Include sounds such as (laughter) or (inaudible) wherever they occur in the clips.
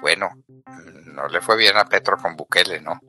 Bueno, no le fue bien a Petro con Bukele, ¿no?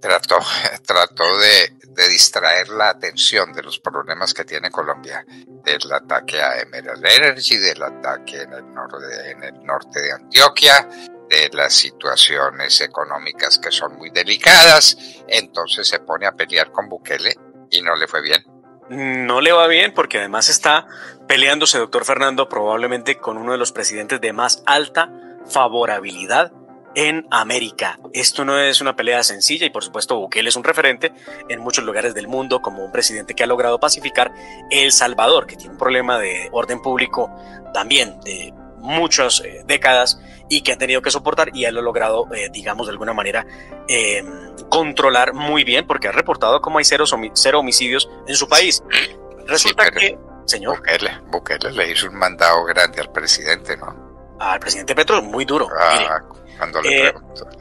Trató, (laughs) trató de, distraer la atención de los problemas que tiene Colombia, del ataque a Emerald Energy, del ataque en el norte, en el norte de Antioquia, de las situaciones económicas que son muy delicadas, entonces se pone a pelear con Bukele y no le fue bien. No le va bien porque además está peleándose, doctor Fernando, probablemente con uno de los presidentes de más alta favorabilidad en América. Esto no es una pelea sencilla y por supuesto Bukele es un referente en muchos lugares del mundo como un presidente que ha logrado pacificar El Salvador, que tiene un problema de orden público también de muchas eh, décadas y que ha tenido que soportar y él lo ha logrado, eh, digamos, de alguna manera em, controlar muy bien porque ha reportado como hay cero, cero homicidios en su país. Resulta que, señor... Bukele, Bukele le hizo un mandado grande al presidente, ¿no? Al presidente Petro muy duro. Ah, cuando le, eh,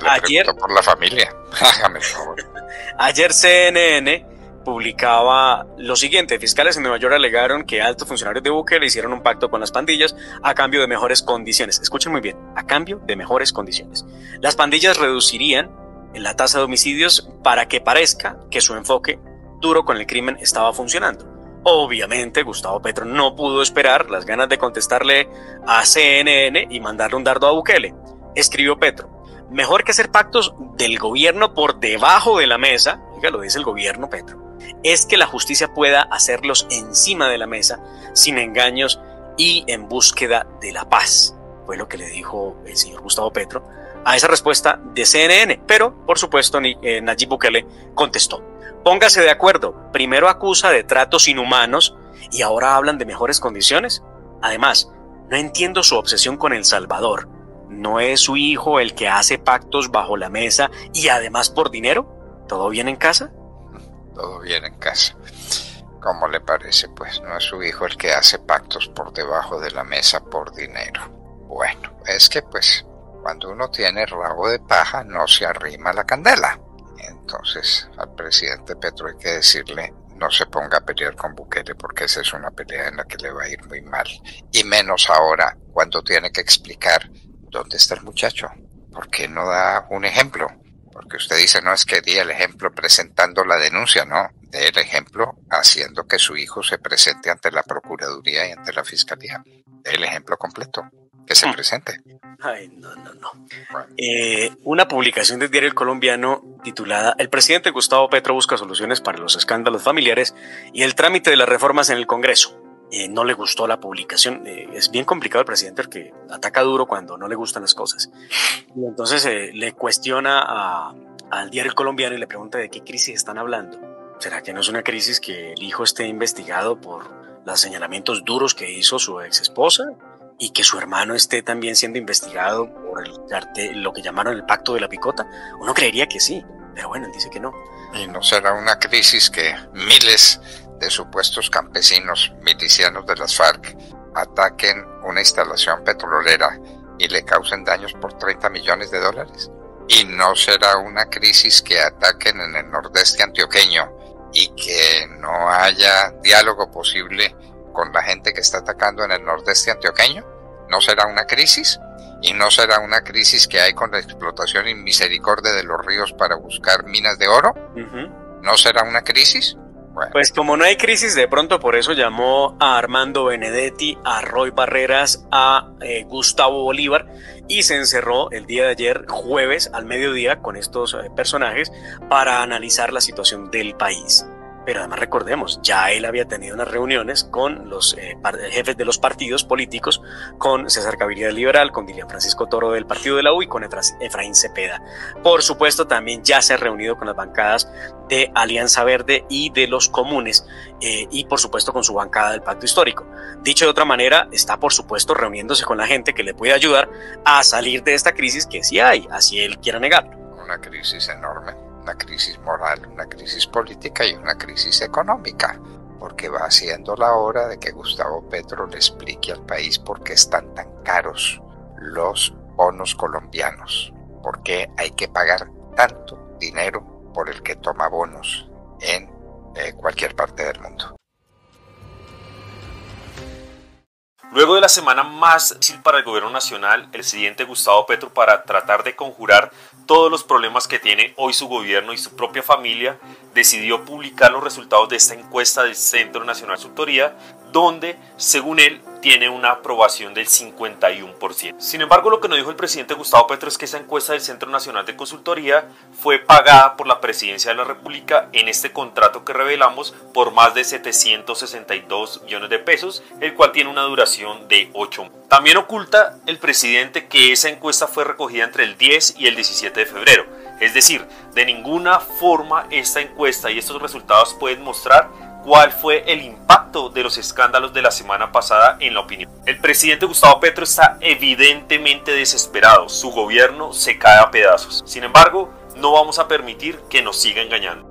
ayer, por la familia. (laughs) (laughs) Ayer CNN publicaba lo siguiente. Fiscales en Nueva York alegaron que altos funcionarios de Buque le hicieron un pacto con las pandillas a cambio de mejores condiciones. Escuchen muy bien, a cambio de mejores condiciones. Las pandillas reducirían la tasa de homicidios para que parezca que su enfoque duro con el crimen estaba funcionando. Obviamente, Gustavo Petro no pudo esperar las ganas de contestarle a CNN y mandarle un dardo a Bukele. Escribió Petro, mejor que hacer pactos del gobierno por debajo de la mesa, ya lo dice el gobierno Petro, es que la justicia pueda hacerlos encima de la mesa, sin engaños y en búsqueda de la paz. Fue lo que le dijo el señor Gustavo Petro a esa respuesta de CNN. Pero, por supuesto, eh, Nayib Bukele contestó. Póngase de acuerdo. Primero acusa de tratos inhumanos y ahora hablan de mejores condiciones. Además, no entiendo su obsesión con El Salvador. ¿No es su hijo el que hace pactos bajo la mesa y además por dinero? ¿Todo bien en casa? Todo bien en casa. ¿Cómo le parece? Pues no es su hijo el que hace pactos por debajo de la mesa por dinero. Bueno, es que pues cuando uno tiene rabo de paja no se arrima la candela. Entonces al presidente Petro hay que decirle no se ponga a pelear con Bukele porque esa es una pelea en la que le va a ir muy mal. Y menos ahora cuando tiene que explicar dónde está el muchacho. ¿Por qué no da un ejemplo? Porque usted dice, no es que di el ejemplo presentando la denuncia, no, dé el ejemplo haciendo que su hijo se presente ante la Procuraduría y ante la Fiscalía. El ejemplo completo que se mm. presente. Ay, no, no, no. Eh, una publicación del diario El Colombiano titulada El presidente Gustavo Petro busca soluciones para los escándalos familiares y el trámite de las reformas en el Congreso. Eh, no le gustó la publicación. Eh, es bien complicado el presidente porque ataca duro cuando no le gustan las cosas. Y entonces le cuestiona al diario El Colombiano y le pregunta de qué crisis están hablando. ¿Será que no es una crisis que el hijo esté investigado por los señalamientos duros que hizo su ex esposa? Y que su hermano esté también siendo investigado por el, lo que llamaron el pacto de la picota, uno creería que sí, pero bueno, él dice que no. Y no será una crisis que miles de supuestos campesinos milicianos de las FARC ataquen una instalación petrolera y le causen daños por 30 millones de dólares. Y no será una crisis que ataquen en el nordeste antioqueño y que no haya diálogo posible con la gente que está atacando en el nordeste antioqueño? ¿No será una crisis? ¿Y no será una crisis que hay con la explotación y misericordia de los ríos para buscar minas de oro? ¿No será una crisis? Pues como no hay crisis, de pronto por eso llamó a Armando Benedetti, a Roy Barreras, a eh, Gustavo Bolívar y se encerró el día de ayer, jueves, al mediodía, con estos eh, personajes para analizar la situación del país. Pero además recordemos, ya él había tenido unas reuniones con los eh, jefes de los partidos políticos, con César Gaviria Liberal, con Dilian Francisco Toro del Partido de la U y con Efraín Cepeda. Por supuesto, también ya se ha reunido con las bancadas de Alianza Verde y de los comunes eh, y por supuesto con su bancada del Pacto Histórico. Dicho de otra manera, está por supuesto reuniéndose con la gente que le puede ayudar a salir de esta crisis que sí hay, así él quiera negarlo. Una crisis enorme una crisis moral, una crisis política y una crisis económica, porque va siendo la hora de que Gustavo Petro le explique al país por qué están tan caros los bonos colombianos, por qué hay que pagar tanto dinero por el que toma bonos en eh, cualquier parte del mundo. Luego de la semana más difícil para el gobierno nacional, el presidente Gustavo Petro, para tratar de conjurar todos los problemas que tiene hoy su gobierno y su propia familia, decidió publicar los resultados de esta encuesta del Centro Nacional de Consultoría, donde, según él, tiene una aprobación del 51%. Sin embargo, lo que nos dijo el presidente Gustavo Petro es que esa encuesta del Centro Nacional de Consultoría fue pagada por la Presidencia de la República en este contrato que revelamos por más de 762 millones de pesos, el cual tiene una duración de 8 meses. También oculta el presidente que esa encuesta fue recogida entre el 10 y el 17 de febrero. Es decir, de ninguna forma esta encuesta y estos resultados pueden mostrar cuál fue el impacto de los escándalos de la semana pasada en la opinión. El presidente Gustavo Petro está evidentemente desesperado, su gobierno se cae a pedazos. Sin embargo, no vamos a permitir que nos siga engañando.